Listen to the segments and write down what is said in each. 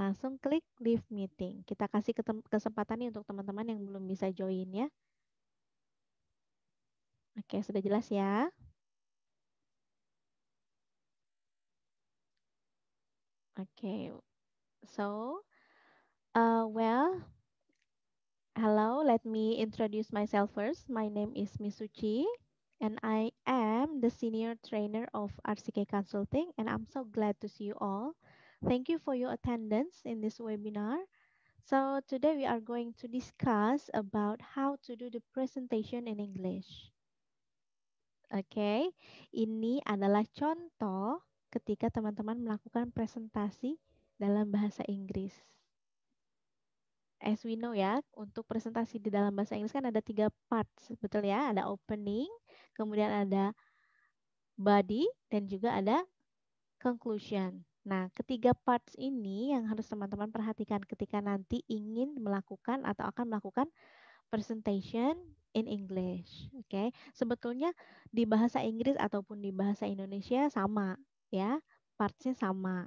langsung klik leave meeting. Kita kasih kesempatan nih untuk teman-teman yang belum bisa join ya. Oke, sudah jelas ya? Oke, so, uh, well, hello, let me introduce myself first. My name is Misuchi, and I am the senior trainer of RCK Consulting, and I'm so glad to see you all. Thank you for your attendance in this webinar. So today we are going to discuss about how to do the presentation in English. Okay. ini adalah contoh ketika teman-teman melakukan presentasi dalam bahasa Inggris. As we know ya, untuk presentasi di dalam bahasa Inggris kan ada tiga parts, betul ya? Ada opening, kemudian ada body, dan juga ada conclusion. Nah, ketiga parts ini yang harus teman-teman perhatikan ketika nanti ingin melakukan atau akan melakukan presentation in English. Oke, okay? sebetulnya di bahasa Inggris ataupun di bahasa Indonesia sama ya, partsnya sama.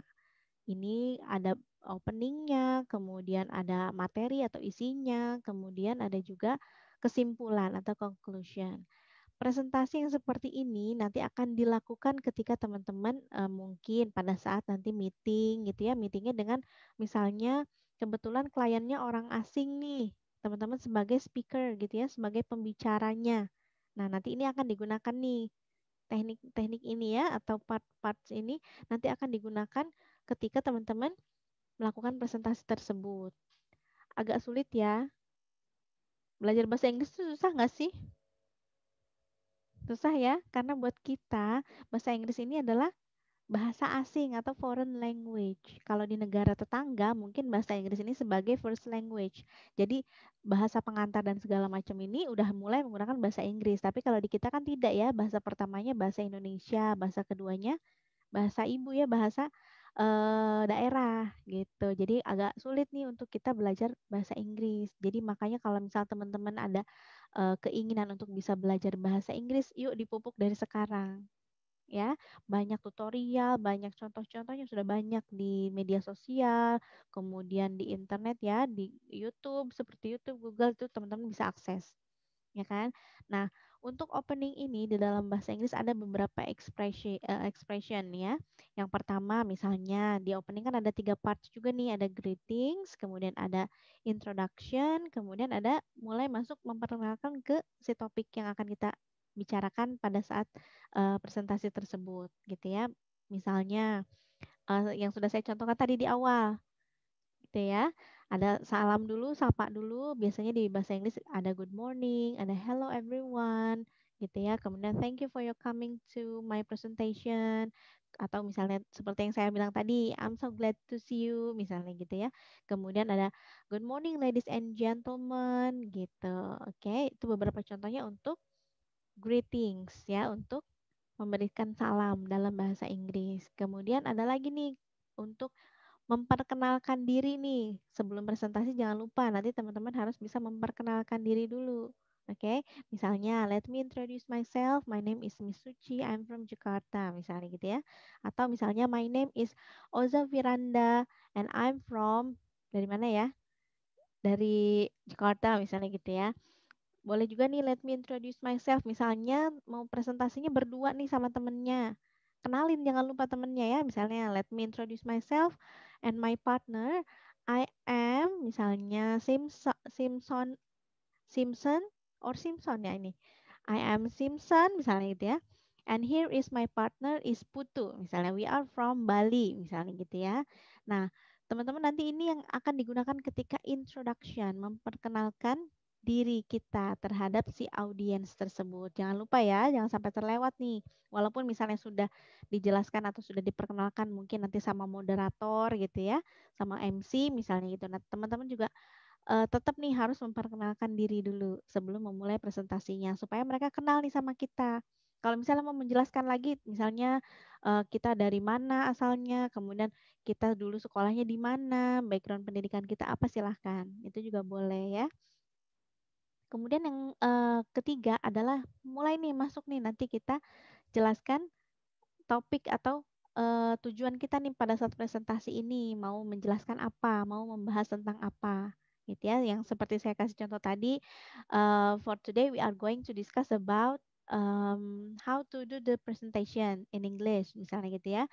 Ini ada openingnya, kemudian ada materi atau isinya, kemudian ada juga kesimpulan atau conclusion. Presentasi yang seperti ini nanti akan dilakukan ketika teman-teman uh, mungkin pada saat nanti meeting gitu ya, meetingnya dengan misalnya kebetulan kliennya orang asing nih, teman-teman sebagai speaker gitu ya, sebagai pembicaranya. Nah, nanti ini akan digunakan nih teknik-teknik ini ya atau part-parts ini nanti akan digunakan ketika teman-teman melakukan presentasi tersebut. Agak sulit ya. Belajar bahasa Inggris susah nggak sih? Susah ya, karena buat kita bahasa Inggris ini adalah bahasa asing atau foreign language. Kalau di negara tetangga mungkin bahasa Inggris ini sebagai first language. Jadi bahasa pengantar dan segala macam ini udah mulai menggunakan bahasa Inggris. Tapi kalau di kita kan tidak ya, bahasa pertamanya bahasa Indonesia, bahasa keduanya bahasa ibu ya, bahasa uh, daerah gitu. Jadi agak sulit nih untuk kita belajar bahasa Inggris. Jadi makanya kalau misal teman-teman ada uh, keinginan untuk bisa belajar bahasa Inggris, yuk dipupuk dari sekarang ya banyak tutorial banyak contoh-contohnya sudah banyak di media sosial kemudian di internet ya di YouTube seperti YouTube Google itu teman-teman bisa akses ya kan nah untuk opening ini di dalam bahasa Inggris ada beberapa expression uh, expression ya yang pertama misalnya di opening kan ada tiga parts juga nih ada greetings kemudian ada introduction kemudian ada mulai masuk memperkenalkan ke si topik yang akan kita bicarakan pada saat uh, presentasi tersebut gitu ya. Misalnya uh, yang sudah saya contohkan tadi di awal gitu ya. Ada salam dulu, sapa dulu. Biasanya di bahasa Inggris ada good morning, ada hello everyone gitu ya. Kemudian thank you for your coming to my presentation atau misalnya seperti yang saya bilang tadi, I'm so glad to see you misalnya gitu ya. Kemudian ada good morning ladies and gentlemen gitu. Oke, okay, itu beberapa contohnya untuk greetings ya untuk memberikan salam dalam bahasa Inggris. Kemudian ada lagi nih untuk memperkenalkan diri nih. Sebelum presentasi jangan lupa nanti teman-teman harus bisa memperkenalkan diri dulu. Oke, okay? misalnya let me introduce myself. My name is Miss Suci. I'm from Jakarta, misalnya gitu ya. Atau misalnya my name is Oza Viranda and I'm from dari mana ya? Dari Jakarta misalnya gitu ya. Boleh juga nih let me introduce myself. Misalnya mau presentasinya berdua nih sama temennya. Kenalin jangan lupa temennya ya. Misalnya let me introduce myself and my partner. I am misalnya Simpson, Simpson, Simpson or Simpson ya ini. I am Simpson misalnya gitu ya. And here is my partner is Putu. Misalnya we are from Bali misalnya gitu ya. Nah, teman-teman nanti ini yang akan digunakan ketika introduction, memperkenalkan diri kita terhadap si audiens tersebut. Jangan lupa ya, jangan sampai terlewat nih. Walaupun misalnya sudah dijelaskan atau sudah diperkenalkan mungkin nanti sama moderator gitu ya, sama MC misalnya gitu. Nah, teman-teman juga uh, tetap nih harus memperkenalkan diri dulu sebelum memulai presentasinya supaya mereka kenal nih sama kita. Kalau misalnya mau menjelaskan lagi, misalnya uh, kita dari mana asalnya, kemudian kita dulu sekolahnya di mana, background pendidikan kita apa silahkan, itu juga boleh ya. Kemudian yang uh, ketiga adalah mulai nih masuk nih nanti kita jelaskan topik atau uh, tujuan kita nih pada saat presentasi ini mau menjelaskan apa, mau membahas tentang apa, gitu ya. Yang seperti saya kasih contoh tadi, uh, for today we are going to discuss about um, how to do the presentation in English, misalnya gitu ya.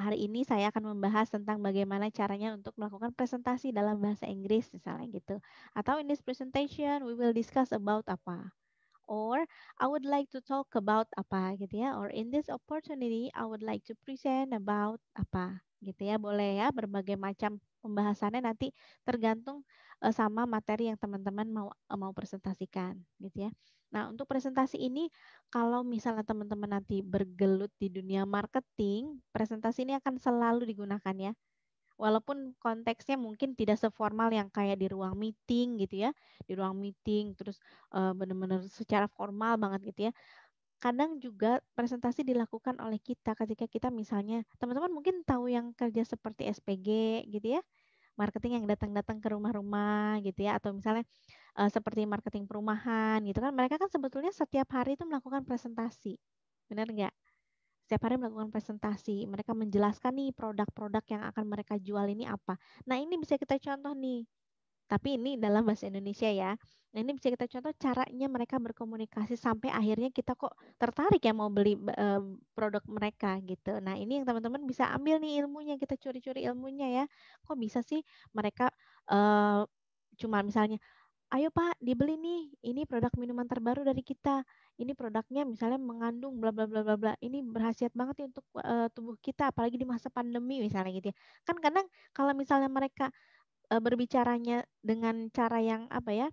Hari ini saya akan membahas tentang bagaimana caranya untuk melakukan presentasi dalam bahasa Inggris, misalnya gitu. Atau in this presentation we will discuss about apa. Or I would like to talk about apa gitu ya. Or in this opportunity I would like to present about apa gitu ya. Boleh ya berbagai macam pembahasannya nanti tergantung uh, sama materi yang teman-teman mau uh, mau presentasikan gitu ya. Nah untuk presentasi ini kalau misalnya teman-teman nanti bergelut di dunia marketing presentasi ini akan selalu digunakan ya. Walaupun konteksnya mungkin tidak seformal yang kayak di ruang meeting gitu ya. Di ruang meeting terus uh, benar-benar secara formal banget gitu ya. Kadang juga presentasi dilakukan oleh kita ketika kita misalnya teman-teman mungkin tahu yang kerja seperti SPG gitu ya marketing yang datang-datang ke rumah-rumah gitu ya atau misalnya uh, seperti marketing perumahan gitu kan mereka kan sebetulnya setiap hari itu melakukan presentasi benar nggak setiap hari melakukan presentasi. Mereka menjelaskan nih produk-produk yang akan mereka jual ini apa. Nah, ini bisa kita contoh nih. Tapi ini dalam bahasa Indonesia ya. Nah, ini bisa kita contoh caranya mereka berkomunikasi sampai akhirnya kita kok tertarik ya mau beli uh, produk mereka gitu. Nah, ini yang teman-teman bisa ambil nih ilmunya, kita curi-curi ilmunya ya. Kok bisa sih mereka uh, cuma misalnya ayo Pak, dibeli nih, ini produk minuman terbaru dari kita. Ini produknya misalnya mengandung bla bla bla bla bla. Ini berhasiat banget nih untuk uh, tubuh kita, apalagi di masa pandemi misalnya gitu ya. Kan kadang kalau misalnya mereka berbicaranya dengan cara yang apa ya,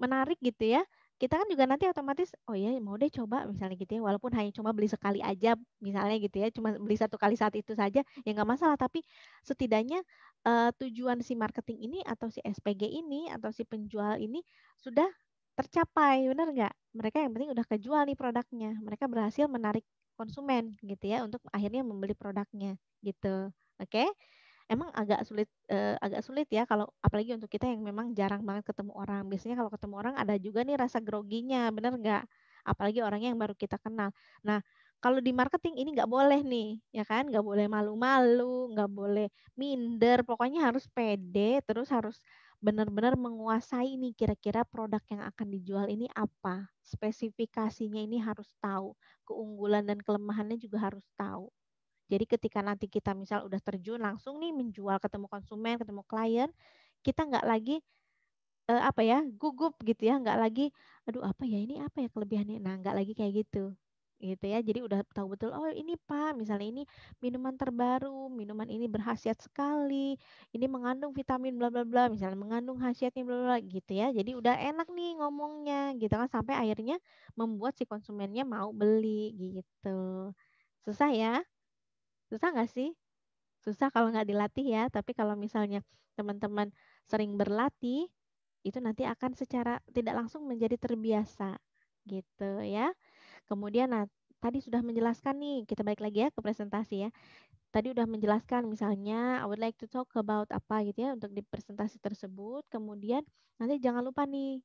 menarik gitu ya, kita kan juga nanti otomatis oh ya mau deh coba misalnya gitu ya. Walaupun hanya cuma beli sekali aja misalnya gitu ya cuma beli satu kali saat itu saja ya nggak masalah. Tapi setidaknya uh, tujuan si marketing ini atau si SPG ini atau si penjual ini sudah tercapai benar nggak? Mereka yang penting udah kejual nih produknya. Mereka berhasil menarik konsumen gitu ya untuk akhirnya membeli produknya gitu. Oke? okay? Emang agak sulit uh, agak sulit ya kalau apalagi untuk kita yang memang jarang banget ketemu orang. Biasanya kalau ketemu orang ada juga nih rasa groginya, bener nggak? Apalagi orangnya yang baru kita kenal. Nah, kalau di marketing ini nggak boleh nih, ya kan? Nggak boleh malu-malu, nggak boleh minder. Pokoknya harus pede, terus harus benar-benar menguasai nih kira-kira produk yang akan dijual ini apa. Spesifikasinya ini harus tahu. Keunggulan dan kelemahannya juga harus tahu. Jadi ketika nanti kita misal udah terjun langsung nih menjual ketemu konsumen, ketemu klien, kita nggak lagi uh, apa ya gugup gitu ya, nggak lagi aduh apa ya ini apa ya kelebihannya, nah nggak lagi kayak gitu gitu ya. Jadi udah tahu betul oh ini Pak, misalnya ini minuman terbaru, minuman ini berhasiat sekali, ini mengandung vitamin bla bla bla, misalnya mengandung khasiatnya bla bla gitu ya. Jadi udah enak nih ngomongnya gitu kan sampai akhirnya membuat si konsumennya mau beli gitu. Susah ya? Susah nggak sih? Susah kalau nggak dilatih ya, tapi kalau misalnya teman-teman sering berlatih, itu nanti akan secara tidak langsung menjadi terbiasa gitu ya. Kemudian nah, tadi sudah menjelaskan nih, kita balik lagi ya ke presentasi ya. Tadi udah menjelaskan misalnya I would like to talk about apa gitu ya untuk di presentasi tersebut. Kemudian nanti jangan lupa nih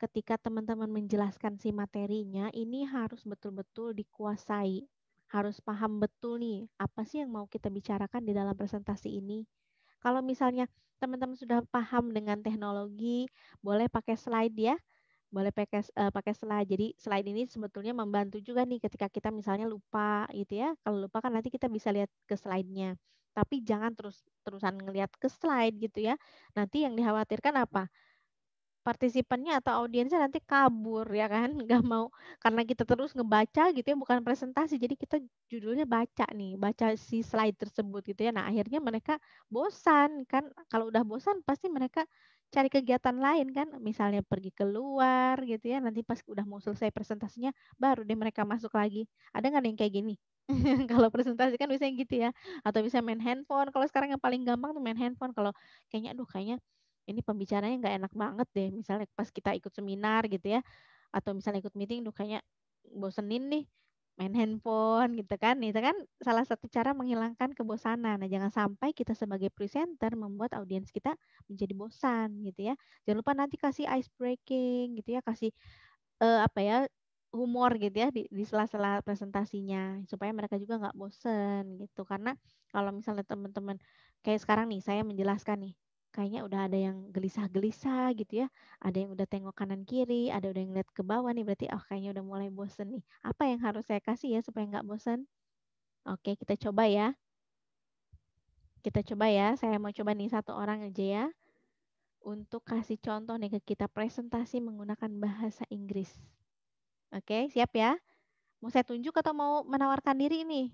ketika teman-teman menjelaskan si materinya ini harus betul-betul dikuasai harus paham betul nih apa sih yang mau kita bicarakan di dalam presentasi ini. Kalau misalnya teman-teman sudah paham dengan teknologi, boleh pakai slide ya. Boleh pakai uh, pakai slide. Jadi slide ini sebetulnya membantu juga nih ketika kita misalnya lupa gitu ya. Kalau lupa kan nanti kita bisa lihat ke slide-nya. Tapi jangan terus terusan ngelihat ke slide gitu ya. Nanti yang dikhawatirkan apa? Partisipannya atau audiensnya nanti kabur ya kan? Nggak mau karena kita terus ngebaca gitu ya bukan presentasi. Jadi kita judulnya baca nih baca si slide tersebut gitu ya. Nah akhirnya mereka bosan kan. Kalau udah bosan pasti mereka cari kegiatan lain kan. Misalnya pergi keluar gitu ya. Nanti pas udah mau selesai presentasinya baru deh mereka masuk lagi. Ada nggak yang kayak gini? Kalau presentasi kan biasanya gitu ya. Atau bisa main handphone. Kalau sekarang yang paling gampang tuh main handphone. Kalau kayaknya aduh kayaknya ini pembicaranya nggak enak banget deh misalnya pas kita ikut seminar gitu ya atau misalnya ikut meeting tuh kayak bosenin nih main handphone gitu kan. Itu kan salah satu cara menghilangkan kebosanan. Nah jangan sampai kita sebagai presenter membuat audiens kita menjadi bosan gitu ya. Jangan lupa nanti kasih ice breaking gitu ya kasih uh, apa ya humor gitu ya di, di sela-sela presentasinya supaya mereka juga nggak bosen gitu. Karena kalau misalnya teman-teman kayak sekarang nih saya menjelaskan nih kayaknya udah ada yang gelisah-gelisah gitu ya. Ada yang udah tengok kanan kiri ada udah yang lihat ke bawah nih berarti oh kayaknya udah mulai bosen nih. Apa yang harus saya kasih ya supaya nggak bosen? Oke kita coba ya. Kita coba ya. Saya mau coba nih satu orang aja ya. Untuk kasih contoh nih ke kita presentasi menggunakan bahasa Inggris. Oke, siap ya? Mau saya tunjuk atau mau menawarkan diri ini?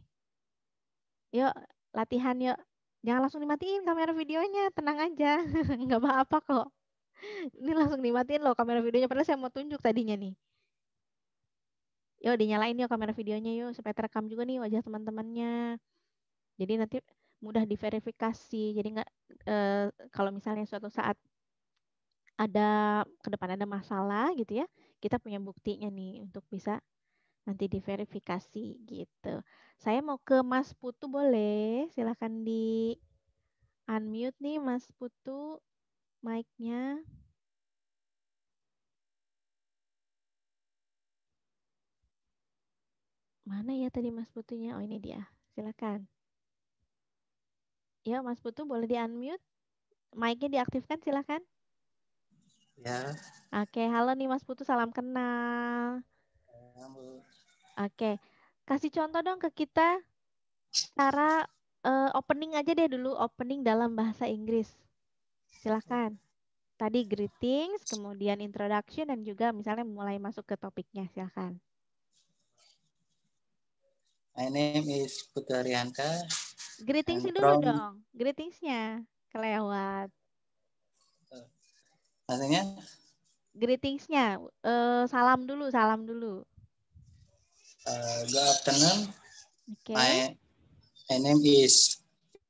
Yuk, latihan yuk. Jangan langsung dimatiin kamera videonya, tenang aja. Nggak apa-apa kok. Ini langsung dimatiin loh kamera videonya, padahal saya mau tunjuk tadinya nih. Yuk, dinyalain yuk kamera videonya yuk, supaya terekam juga nih wajah teman-temannya. Jadi nanti mudah diverifikasi. Jadi nggak eh, kalau misalnya suatu saat ada ke depan ada masalah gitu ya, kita punya buktinya nih untuk bisa nanti diverifikasi gitu. Saya mau ke Mas Putu boleh? Silahkan di unmute nih Mas Putu mic-nya. Mana ya tadi Mas Putunya? Oh ini dia. Silakan. Ya Mas Putu boleh di unmute. Mic-nya diaktifkan silakan. Ya. Oke, halo nih Mas Putu, salam kenal. Oke, kasih contoh dong ke kita cara uh, opening aja deh dulu, opening dalam bahasa Inggris. Silakan. Tadi greetings, kemudian introduction, dan juga misalnya mulai masuk ke topiknya. Silakan. My name is Putu Arianta. Greetings dulu from... dong. Greetingsnya kelewat. Maksudnya? Greetingsnya, uh, salam dulu, salam dulu. Uh, good afternoon. Okay. My, my name is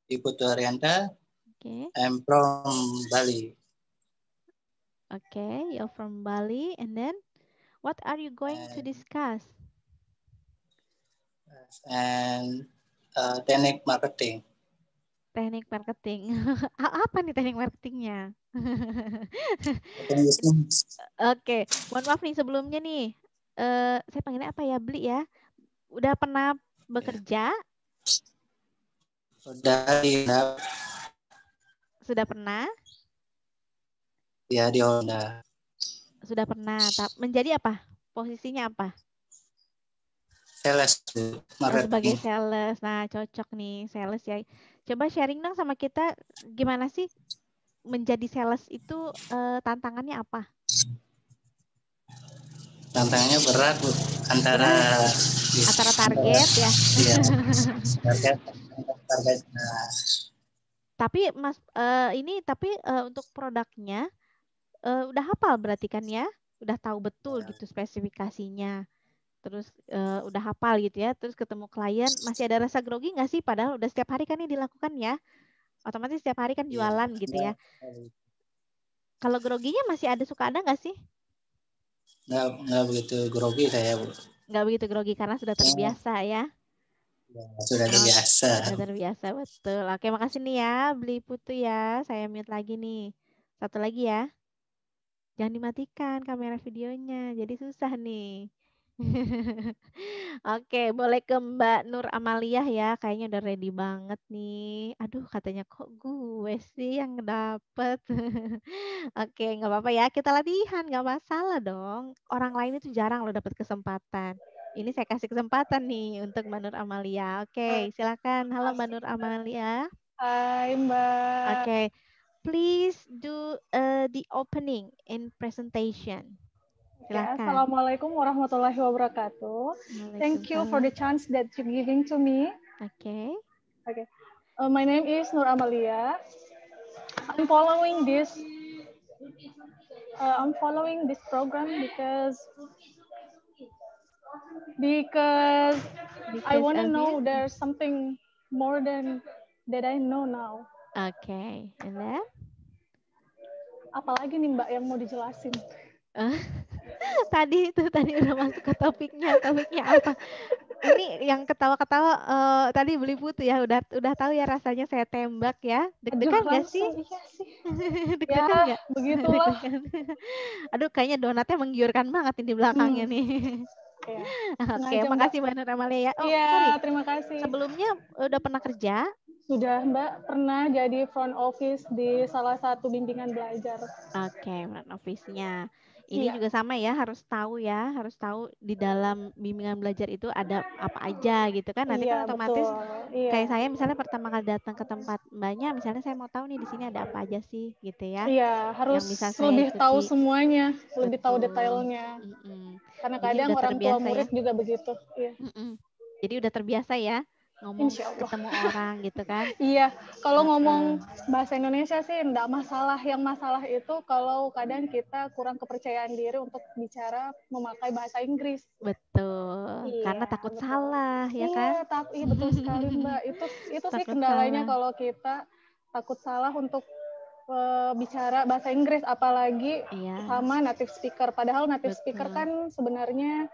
Ibu Arianta. Okay. I'm from Bali. Okay, you're from Bali. And then, what are you going and, to discuss? And uh, technique marketing teknik marketing. Apa nih teknik marketingnya? Oke, mohon maaf nih sebelumnya nih. Uh, saya panggilnya apa ya? Beli ya. Udah pernah bekerja? Sudah, ya. Sudah pernah? Ya, di Honda. Sudah pernah. Menjadi apa? Posisinya apa? Sales. Oh, sebagai sales. Nah, cocok nih sales ya. Coba sharing dong sama kita gimana sih menjadi sales itu uh, tantangannya apa? Tantangannya berat bu, antara antara target ya. Iya. target, target. Nah. Tapi mas uh, ini tapi uh, untuk produknya uh, udah hafal berarti kan ya? Udah tahu betul ya. gitu spesifikasinya terus uh, udah hafal gitu ya, terus ketemu klien masih ada rasa grogi nggak sih? Padahal udah setiap hari kan ini dilakukan ya, otomatis setiap hari kan iya, jualan yeah. gitu ya. Kalau groginya masih ada suka ada nggak sih? Nggak nggak begitu grogi saya bu. Nggak begitu grogi karena sudah terbiasa ya. ya sudah terbiasa. Oh, sudah terbiasa betul. Oke makasih nih ya beli putu ya. Saya mute lagi nih. Satu lagi ya. Jangan dimatikan kamera videonya. Jadi susah nih. Oke, boleh ke Mbak Nur Amalia ya. Kayaknya udah ready banget nih. Aduh, katanya kok gue sih yang dapet. Oke, nggak apa-apa ya. Kita latihan, nggak masalah dong. Orang lain itu jarang loh dapat kesempatan. Ini saya kasih kesempatan nih untuk Mbak Nur Amalia. Oke, silakan. Halo Mbak Nur Amalia. Hai Mbak. Oke, please do uh, the opening in presentation. Silakan. Assalamualaikum warahmatullahi wabarakatuh. Thank you for the chance that you're giving to me. Okay. Okay. Uh, my name is Nur Amalia. I'm following this. Uh, I'm following this program because because, because I want to know there's something more than that I know now. Okay, and then? Apalagi nih Mbak yang mau dijelasin? tadi itu tadi udah masuk ke topiknya topiknya apa ini yang ketawa-ketawa uh, tadi beli putu ya udah udah tahu ya rasanya saya tembak ya deg-degan nggak sih, iya sih. deg-degan ya, begitulah aduh kayaknya donatnya menggiurkan banget ini di belakangnya hmm. nih Ya. Oke, Mbak. makasih Mbak Nur Amalia ya. Oh, Iya, sorry. terima kasih. Sebelumnya udah pernah kerja? Sudah Mbak pernah jadi front office di salah satu bimbingan belajar. Oke, front office-nya. Ini Iya. juga sama ya, harus tahu ya, harus tahu di dalam bimbingan belajar itu ada apa aja gitu kan. Nanti iya, kan otomatis betul. Iya. kayak saya misalnya pertama kali datang ke tempat mbaknya, misalnya saya mau tahu nih di sini ada apa aja sih gitu ya. Iya, harus bisa saya lebih tahu ikuti. semuanya, lebih tahu Betul. detailnya. Mm-mm. Karena Jadi kadang orang tua ya. murid juga begitu. Iya. Mm-mm. Jadi udah terbiasa ya ngomong ketemu orang gitu kan. Iya, kalau Heeh. ngomong bahasa Indonesia sih enggak masalah. Yang masalah itu kalau kadang kita kurang kepercayaan diri untuk bicara memakai bahasa Inggris. Betul. Karena Iya, takut betul. salah ya iya, kan. tapi iya, betul sekali Mbak. Itu itu sih Takut kendalanya salah. kalau kita takut salah untuk eh, bicara bahasa Inggris, apalagi Iya. sama native speaker. Padahal native speaker Betul. kan sebenarnya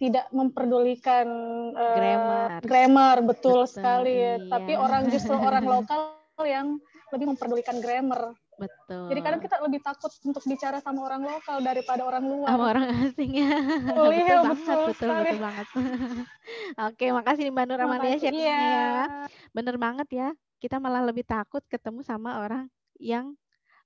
tidak memperdulikan eh, Grammar. grammar, betul, Betul, sekali. iya. Tapi orang justru orang lokal yang lebih memperdulikan grammar. Betul. Jadi kadang kita lebih takut untuk bicara sama orang lokal daripada orang luar. sama orang asing ya. Betul, iya, banget, betul betul, sekali. betul banget. Oke, makasih Mbak Nur Amalia sharingnya Iya. ya. Bener banget ya. Kita malah lebih takut ketemu sama orang yang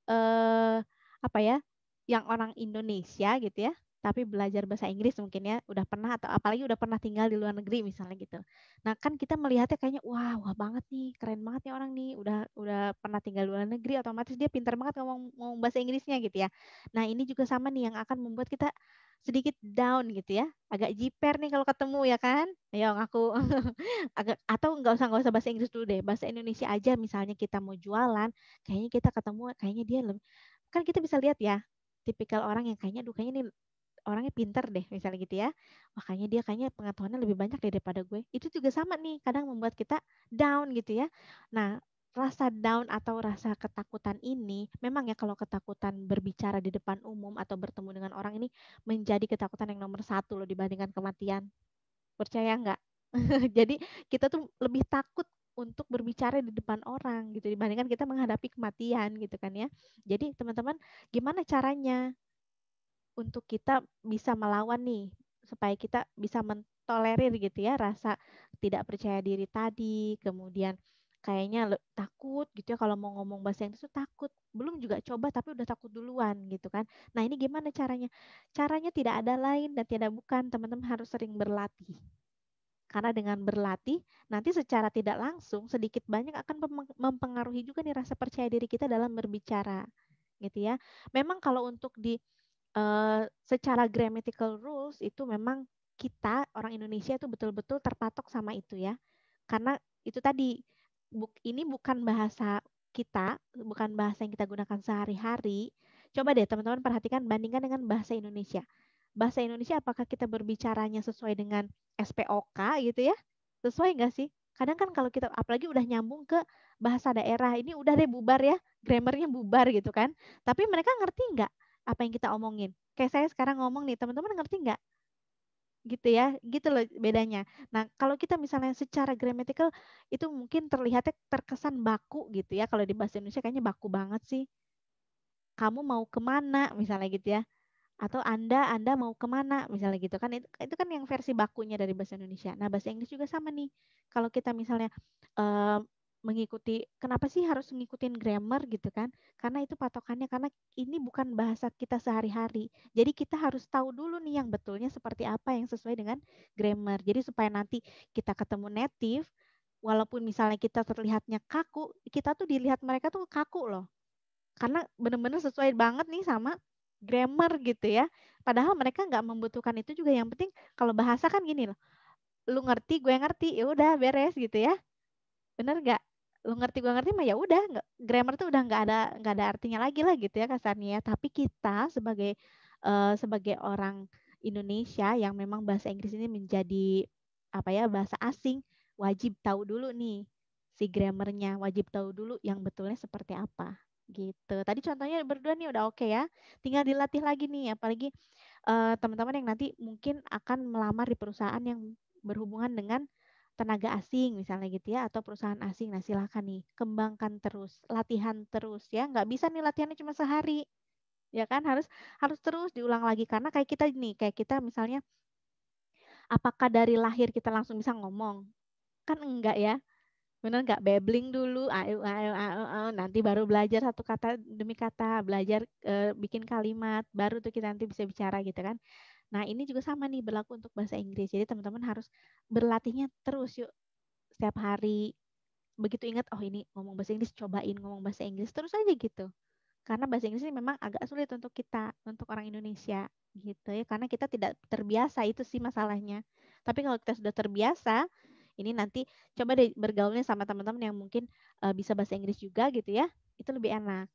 eh apa ya? Yang orang Indonesia gitu ya, tapi belajar bahasa Inggris mungkin ya, udah pernah atau apalagi udah pernah tinggal di luar negeri misalnya gitu. Nah, kan kita melihatnya kayaknya wah, wah banget nih, keren banget nih orang nih, udah udah pernah tinggal di luar negeri, otomatis dia pintar banget ngomong ngomong bahasa Inggrisnya gitu ya. Nah, ini juga sama nih yang akan membuat kita sedikit down gitu ya, agak jiper nih kalau ketemu ya kan. Ayo ngaku. agak atau nggak usah nggak usah bahasa Inggris dulu deh, bahasa Indonesia aja misalnya kita mau jualan, kayaknya kita ketemu kayaknya dia lebih kan kita bisa lihat ya, tipikal orang yang kayaknya aduh kayaknya nih orangnya pinter deh misalnya gitu ya. Makanya dia kayaknya pengetahuannya lebih banyak daripada gue. Itu juga sama nih, kadang membuat kita down gitu ya. Nah, rasa down atau rasa ketakutan ini memang ya kalau ketakutan berbicara di depan umum atau bertemu dengan orang ini menjadi ketakutan yang nomor satu loh dibandingkan kematian. Percaya nggak? Jadi kita tuh lebih takut untuk berbicara di depan orang gitu dibandingkan kita menghadapi kematian gitu kan ya. Jadi teman-teman gimana caranya untuk kita bisa melawan nih supaya kita bisa mentolerir gitu ya rasa tidak percaya diri tadi, kemudian kayaknya takut gitu ya kalau mau ngomong bahasa Inggris tuh takut. Belum juga coba tapi udah takut duluan gitu kan. Nah, ini gimana caranya? Caranya tidak ada lain dan tidak bukan, teman-teman harus sering berlatih. Karena dengan berlatih, nanti secara tidak langsung sedikit banyak akan mem- mempengaruhi juga nih rasa percaya diri kita dalam berbicara. Gitu ya. Memang kalau untuk di eh, secara grammatical rules itu memang kita orang Indonesia itu betul-betul terpatok sama itu ya. Karena itu tadi buk, ini bukan bahasa kita, bukan bahasa yang kita gunakan sehari-hari. Coba deh teman-teman perhatikan bandingkan dengan bahasa Indonesia. Bahasa Indonesia apakah kita berbicaranya sesuai dengan SPOK gitu ya? Sesuai nggak sih? Kadang kan kalau kita apalagi udah nyambung ke bahasa daerah, ini udah deh bubar ya, grammarnya bubar gitu kan. Tapi mereka ngerti nggak apa yang kita omongin? Kayak saya sekarang ngomong nih, teman-teman ngerti nggak? Gitu ya, gitu loh bedanya. Nah, kalau kita misalnya secara grammatical itu mungkin terlihatnya terkesan baku gitu ya. Kalau di bahasa Indonesia kayaknya baku banget sih. Kamu mau ke mana misalnya gitu ya. Atau Anda, Anda mau ke mana misalnya gitu kan. Itu, itu kan yang versi bakunya dari bahasa Indonesia. Nah, bahasa Inggris juga sama nih. Kalau kita misalnya eh, mengikuti, kenapa sih harus ngikutin grammar gitu kan? Karena itu patokannya, karena ini bukan bahasa kita sehari-hari. Jadi kita harus tahu dulu nih yang betulnya seperti apa yang sesuai dengan grammar. Jadi supaya nanti kita ketemu native, walaupun misalnya kita terlihatnya kaku, kita tuh dilihat mereka tuh kaku loh. Karena benar-benar sesuai banget nih sama grammar gitu ya. Padahal mereka nggak membutuhkan itu juga. Yang penting kalau bahasa kan gini loh. Lu ngerti, gue ngerti, ya udah beres gitu ya. Bener nggak? Lu ngerti, gue ngerti mah ya udah. Grammar tuh udah nggak ada nggak ada artinya lagi lah gitu ya kasarnya ya. Tapi kita sebagai eh, sebagai orang Indonesia yang memang bahasa Inggris ini menjadi apa ya bahasa asing, wajib tahu dulu nih si grammarnya, wajib tahu dulu yang betulnya seperti apa gitu. Tadi contohnya berdua nih udah oke ya. Tinggal dilatih lagi nih apalagi eh, teman-teman yang nanti mungkin akan melamar di perusahaan yang berhubungan dengan tenaga asing misalnya gitu ya atau perusahaan asing. Nah, silakan nih kembangkan terus, latihan terus ya. Nggak bisa nih latihannya cuma sehari. Ya kan harus harus terus diulang lagi karena kayak kita nih, kayak kita misalnya apakah dari lahir kita langsung bisa ngomong? Kan enggak ya. Benar nggak? Babbling dulu, ayo, ayo, ayo, nanti baru belajar satu kata demi kata, belajar e, bikin kalimat, baru tuh kita nanti bisa bicara gitu kan. Nah ini juga sama nih berlaku untuk bahasa Inggris. Jadi teman-teman harus berlatihnya terus yuk setiap hari. Begitu ingat, oh ini ngomong bahasa Inggris, cobain ngomong bahasa Inggris terus aja gitu. Karena bahasa Inggris ini memang agak sulit untuk kita, untuk orang Indonesia gitu ya. Karena kita tidak terbiasa itu sih masalahnya. Tapi kalau kita sudah terbiasa, ini nanti coba deh bergaulnya sama teman-teman yang mungkin uh, bisa bahasa Inggris juga gitu ya itu lebih enak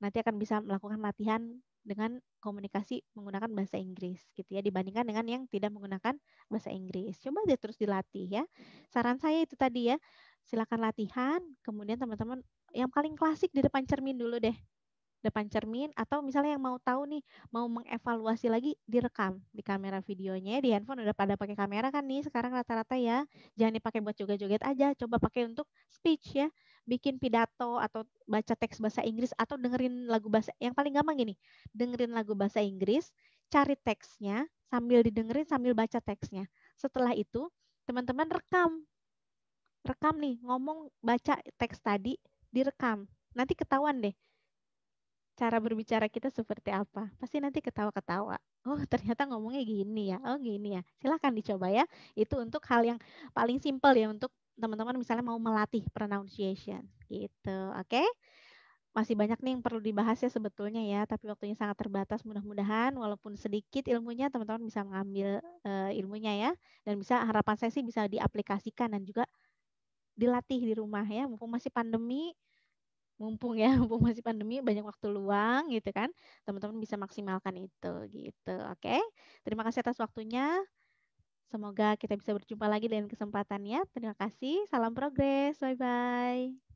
nanti akan bisa melakukan latihan dengan komunikasi menggunakan bahasa Inggris gitu ya dibandingkan dengan yang tidak menggunakan bahasa Inggris. Coba deh terus dilatih ya. Saran saya itu tadi ya silakan latihan kemudian teman-teman yang paling klasik di depan cermin dulu deh. Depan cermin atau misalnya yang mau tahu nih mau mengevaluasi lagi direkam di kamera videonya di handphone udah pada pakai kamera kan nih sekarang rata-rata ya. Jangan dipakai buat joget-joget aja coba pakai untuk speech ya bikin pidato atau baca teks bahasa Inggris atau dengerin lagu bahasa yang paling gampang gini dengerin lagu bahasa Inggris cari teksnya sambil didengerin sambil baca teksnya setelah itu teman-teman rekam rekam nih ngomong baca teks tadi direkam nanti ketahuan deh cara berbicara kita seperti apa. Pasti nanti ketawa-ketawa. Oh, ternyata ngomongnya gini ya. Oh, gini ya. Silahkan dicoba ya. Itu untuk hal yang paling simpel ya untuk teman-teman misalnya mau melatih pronunciation gitu. Oke? Okay? Masih banyak nih yang perlu dibahas ya sebetulnya ya, tapi waktunya sangat terbatas. Mudah-mudahan walaupun sedikit ilmunya teman-teman bisa mengambil uh, ilmunya ya dan bisa harapan saya sih bisa diaplikasikan dan juga dilatih di rumah ya. Mumpung masih pandemi, mumpung ya mumpung masih pandemi banyak waktu luang gitu kan teman-teman bisa maksimalkan itu gitu oke okay? terima kasih atas waktunya semoga kita bisa berjumpa lagi dengan kesempatannya. Terima kasih. Salam progres. Bye bye